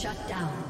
Shut down.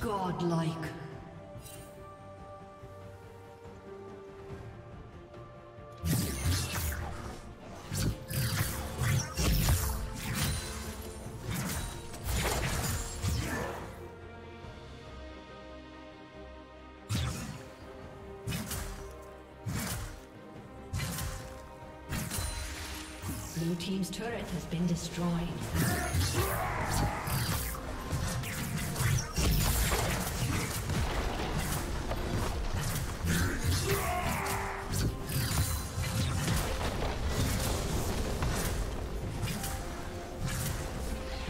Godlike. Blue Team's turret has been destroyed.